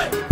Hey!